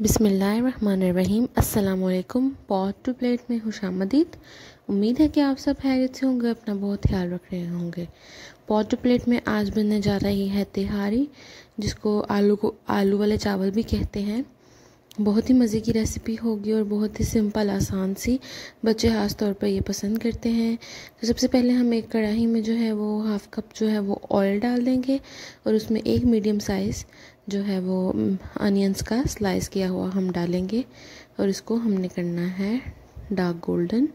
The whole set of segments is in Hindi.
बिसमीम अल्लाम पॉट टू प्लेट में खुश आमदीद। उम्मीद है कि आप सब हैरियत से होंगे, अपना बहुत ख्याल रख रहे होंगे। पॉट टू प्लेट में आज बनने जा रही है तिहारी, जिसको आलू को आलू वाले चावल भी कहते हैं। बहुत ही मज़े की रेसिपी होगी और बहुत ही सिंपल आसान सी बच्चे ख़ास तौर पर ये पसंद करते हैं। तो सबसे पहले हम एक कढ़ाई में जो है वो हाफ़ कप जो है वो ऑयल डाल देंगे और उसमें एक मीडियम साइज़ जो है वो अनियंस का स्लाइस किया हुआ हम डालेंगे और इसको हमने करना है डार्क गोल्डन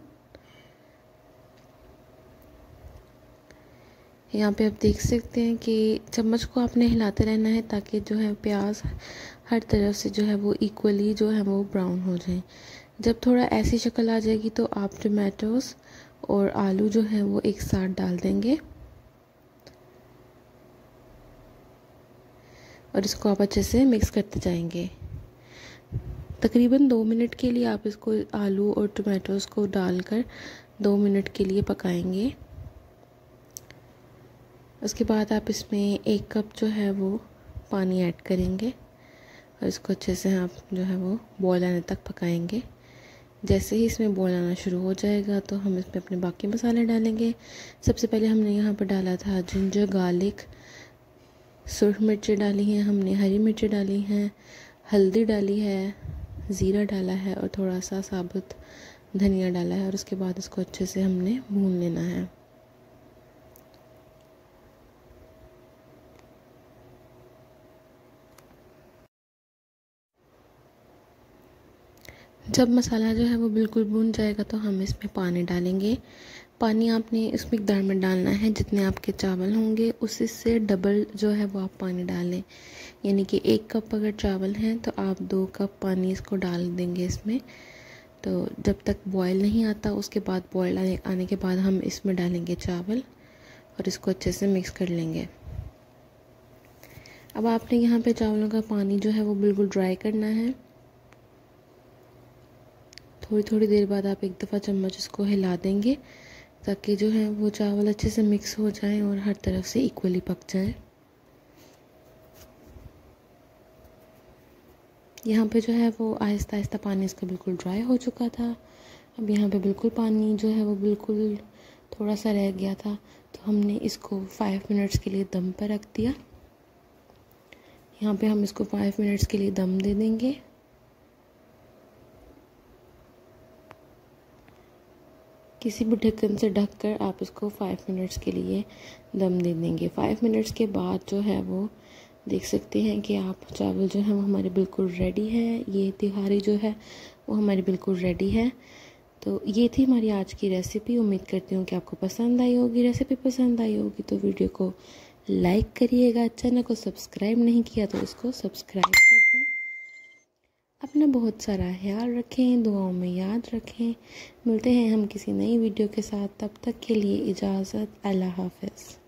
यहाँ पे आप देख सकते हैं कि चम्मच को आपने हिलाते रहना है ताकि जो है प्याज हर तरफ़ से जो है वो इक्वली जो है वो ब्राउन हो जाए। जब थोड़ा ऐसी शक्ल आ जाएगी तो आप टमाटोस और आलू जो है वो एक साथ डाल देंगे। और इसको आप अच्छे से मिक्स करते जाएँगे। तकरीबन दो मिनट के लिए आप इसको आलू और टमाटोस को डालकर दो मिनट के लिए पकाएँगे। उसके बाद आप इसमें एक कप जो है वो पानी ऐड करेंगे और इसको अच्छे से आप जो है वो बॉयल आने तक पकाएँगे। जैसे ही इसमें बॉयल आना शुरू हो जाएगा तो हम इसमें अपने बाकी मसाले डालेंगे। सबसे पहले हमने यहाँ पर डाला था जिंजर, गार्लिक, सुरख मिर्चें डाली हैं, हमने हरी मिर्चें डाली हैं, हल्दी डाली है, ज़ीरा डाला है और थोड़ा सा साबुत धनिया डाला है और उसके बाद इसको अच्छे से हमने भून लेना है। जब मसाला जो है वो बिल्कुल भून जाएगा तो हम इसमें पानी डालेंगे। पानी आपने इस मकदार में डालना है, जितने आपके चावल होंगे, उसी से डबल जो है वो आप पानी डालें यानी कि एक कप अगर चावल हैं तो आप दो कप पानी इसको डाल देंगे इसमें। तो जब तक बॉयल नहीं आता, उसके बाद बॉयल आने आने के बाद हम इसमें डालेंगे चावल और इसको अच्छे से मिक्स कर लेंगे। अब आपने यहाँ पे चावलों का पानी जो है वो बिल्कुल ड्राई करना है। थोड़ी थोड़ी देर बाद आप एक दफ़ा चम्मच इसको हिला देंगे, ताकि जो है वो चावल अच्छे से मिक्स हो जाए और हर तरफ़ से इक्वली पक जाए। यहाँ पे जो है वो आहिस्ता आहिस्ता पानी इसका बिल्कुल ड्राई हो चुका था। अब यहाँ पे बिल्कुल पानी जो है वो बिल्कुल थोड़ा सा रह गया था तो हमने इसको फाइव मिनट्स के लिए दम पर रख दिया। यहाँ पे हम इसको फाइव मिनट्स के लिए दम दे देंगे। किसी भी ढक्कन से ढक कर आप इसको फाइव मिनट्स के लिए दम दे देंगे। फाइव मिनट्स के बाद जो है वो देख सकते हैं कि आप चावल जो है वो हमारे बिल्कुल रेडी है। ये तिहारी जो है वो हमारी बिल्कुल रेडी है। तो ये थी हमारी आज की रेसिपी उम्मीद करती हूँ कि आपको पसंद आई होगी। रेसिपी पसंद आई होगी तो वीडियो को लाइक करिएगा। चैनल को सब्सक्राइब नहीं किया तो इसको सब्सक्राइब अपना बहुत सारा ख्याल रखें, दुआओं में याद रखें। मिलते हैं हम किसी नई वीडियो के साथ। तब तक के लिए इजाज़त, अल्लाह हाफ़िज़।